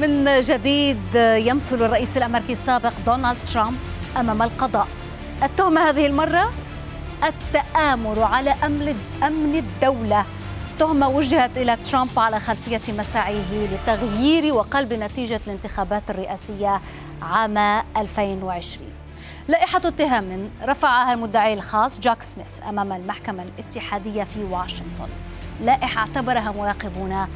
من جديد يمثل الرئيس الأمريكي السابق دونالد ترامب أمام القضاء. التهمة هذه المرة التآمر على أمن الدولة. تهمة وجهت إلى ترامب على خلفية مساعيه لتغيير وقلب نتيجة الانتخابات الرئاسية عام 2020 لائحة اتهام رفعها المدعي الخاص جاك سميث أمام المحكمة الاتحادية في واشنطن. لائحة اعتبرها مراقبون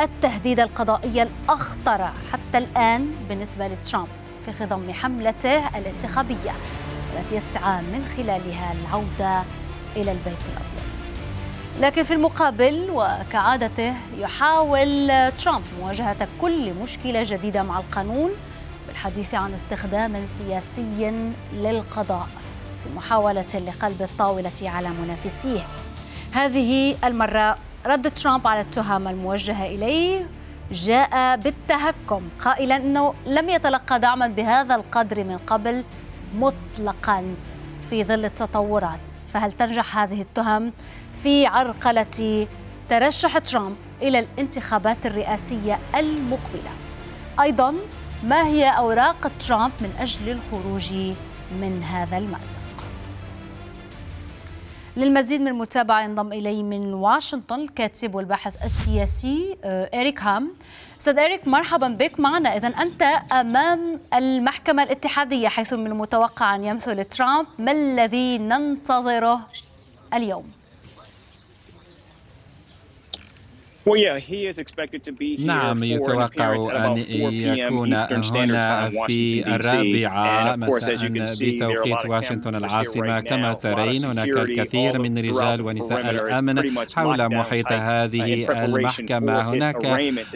التهديد القضائي الأخطر حتى الآن بالنسبة لترامب في خضم حملته الانتخابية التي يسعى من خلالها العودة إلى البيت الأبيض. لكن في المقابل وكعادته يحاول ترامب مواجهة كل مشكلة جديدة مع القانون بالحديث عن استخدام سياسي للقضاء في محاولة لقلب الطاولة على منافسيه. هذه المرة رد ترامب على التهم الموجهة إليه جاء بالتهكم قائلا أنه لم يتلقى دعما بهذا القدر من قبل مطلقا في ظل التطورات. فهل تنجح هذه التهم في عرقلة ترشح ترامب إلى الانتخابات الرئاسية المقبلة؟ أيضا ما هي أوراق ترامب من أجل الخروج من هذا المأزق؟ للمزيد من المتابعة ينضم إلي من واشنطن الكاتب والباحث السياسي إريك هام. أستاذ إريك مرحبا بك. معنا إذا أنت أمام المحكمة الاتحادية حيث من المتوقع أن يمثل ترامب. ما الذي ننتظره اليوم؟ نعم يتوقع أن يكون هنا في الرابعة مساء بتوقيت واشنطن العاصمة. كما ترين هناك الكثير من رجال ونساء الأمن حول محيط هذه المحكمة. هناك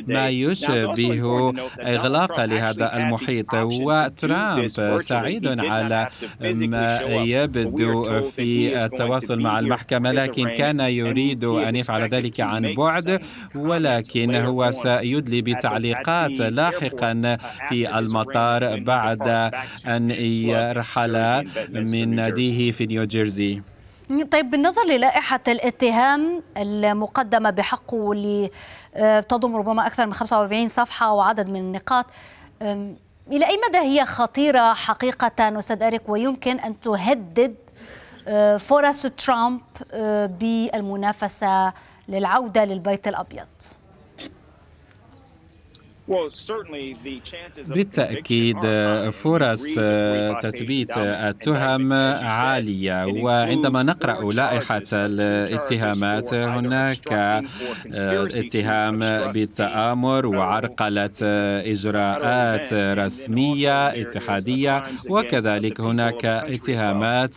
ما يشبه إغلاق لهذا المحيط وترامب سعيد على ما يبدو في التواصل مع المحكمة. لكن كان يريد أن يفعل ذلك عن بعد. ولكن هو سيدلي بتعليقات لاحقا في المطار بعد أن يرحل من ناديه في نيوجيرسي طيب بالنظر للائحة الاتهام المقدمة بحقه واللي تضم ربما أكثر من 45 صفحة وعدد من النقاط إلى أي مدى هي خطيرة حقيقة أستاذ أريك؟ ويمكن أن تهدد فرص ترامب بالمنافسة للعودة للبيت الأبيض. بالتأكيد فرص تثبيت التهم عالية. وعندما نقرأ لائحة الاتهامات هناك اتهام بالتآمر وعرقلة إجراءات رسمية اتحادية. وكذلك هناك اتهامات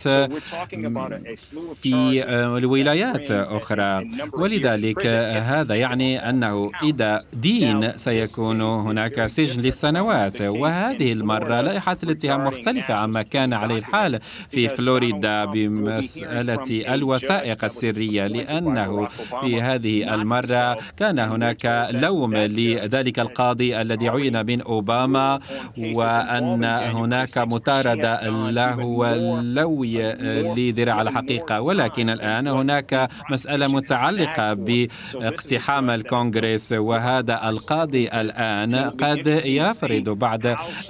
في الولايات أخرى. ولذلك هذا يعني أنه إذا دين سيكون يكون هناك سجن للسنوات وهذه المرة لائحة الاتهام مختلفة عما كان عليه الحال في فلوريدا بمسألة الوثائق السرية لأنه في هذه المرة كان هناك لوم لذلك القاضي الذي عين من أوباما وأن هناك مطاردة له ولوي لذراع الحقيقة. ولكن الآن هناك مسألة متعلقة باقتحام الكونغرس وهذا القاضي الآن الآن قد يفرض بعض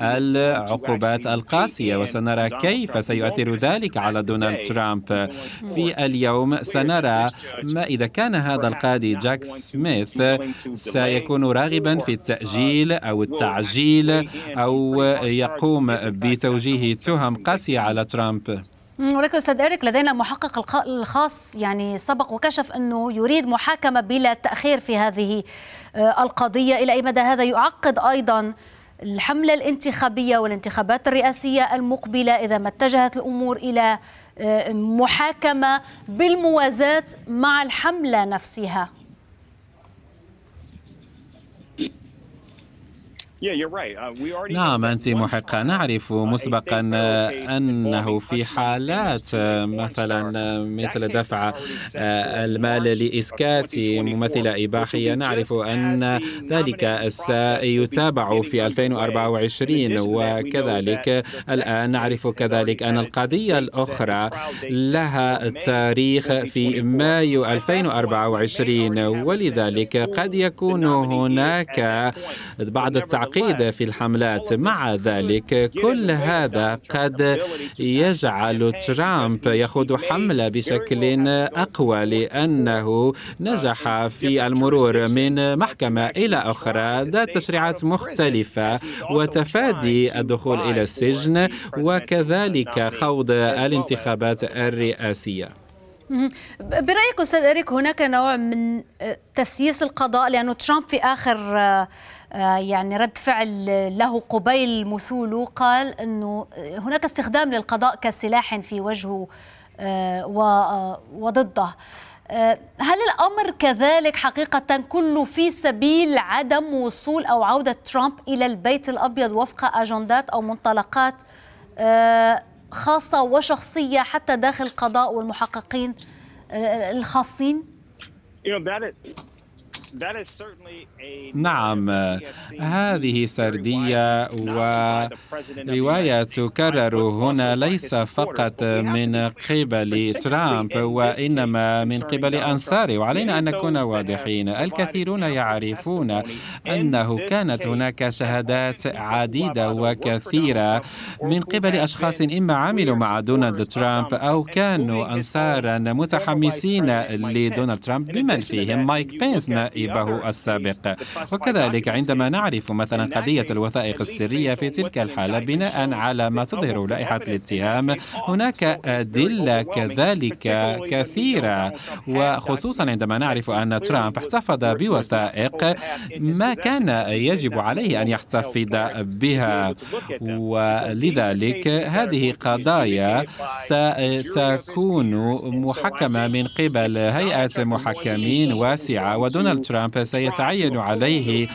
العقوبات القاسية وسنرى كيف سيؤثر ذلك على دونالد ترامب. في اليوم سنرى ما إذا كان هذا القاضي جاك سميث سيكون راغبا في التأجيل أو التعجيل أو يقوم بتوجيه تهم قاسية على ترامب. ولكن أستاذ اريك لدينا المحقق الخاص يعني سبق وكشف أنه يريد محاكمة بلا تأخير في هذه القضية. إلى أي مدى هذا يعقد أيضا الحملة الانتخابية والانتخابات الرئاسية المقبلة إذا ما اتجهت الأمور إلى محاكمة بالموازاة مع الحملة نفسها؟ نعم أنت محقة. نعرف مسبقا أنه في حالات مثلا مثل دفع المال لإسكات ممثلة إباحية. نعرف أن ذلك سيتابع في 2024 وكذلك الآن نعرف كذلك أن القضية الأخرى لها تاريخ في مايو 2024 ولذلك قد يكون هناك بعض التعقيدات تعقيد في الحملات. مع ذلك كل هذا قد يجعل ترامب يخوض حملة بشكل أقوى لأنه نجح في المرور من محكمة إلى أخرى ذات تشريعات مختلفة وتفادي الدخول إلى السجن وكذلك خوض الانتخابات الرئاسية. برأيك أستاذ إريك هناك نوع من تسييس القضاء؟ لأنه ترامب في آخر يعني رد فعل له قبيل مثوله قال أنه هناك استخدام للقضاء كسلاح في وجهه وضده. هل الأمر كذلك حقيقة كله في سبيل عدم وصول أو عودة ترامب إلى البيت الأبيض وفق أجندات أو منطلقات؟ خاصة وشخصية حتى داخل القضاء والمحققين الخاصين؟ نعم هذه سردية ورواية تكرر هنا ليس فقط من قبل ترامب وإنما من قبل أنصاره وعلينا أن نكون واضحين. الكثيرون يعرفون أنه كانت هناك شهادات عديدة وكثيرة من قبل أشخاص إما عملوا مع دونالد ترامب أو كانوا أنصارا متحمسين لدونالد ترامب. بمن فيهم مايك بينس؟ نائبه السابق. وكذلك عندما نعرف مثلا قضية الوثائق السرية في تلك الحالة بناء على ما تظهر لائحة الاتهام هناك أدلة كذلك كثيرة. وخصوصا عندما نعرف أن ترامب احتفظ بوثائق ما كان يجب عليه أن يحتفظ بها. ولذلك هذه قضايا ستكون محكمة من قبل هيئة محكمين واسعة ودونالد ترامب سيتعين عليه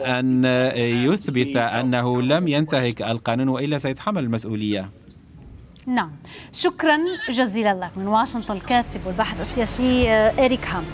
أن يثبت أنه لم ينتهك القانون وإلا سيتحمل المسؤولية. نعم. شكرا. جزيلا لك من واشنطن الكاتب والباحث السياسي إريك هام.